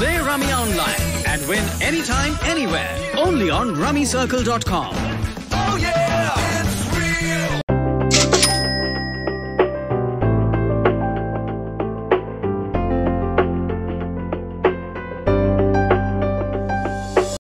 Play Rummy Online and win anytime, anywhere. Only on RummyCircle.com.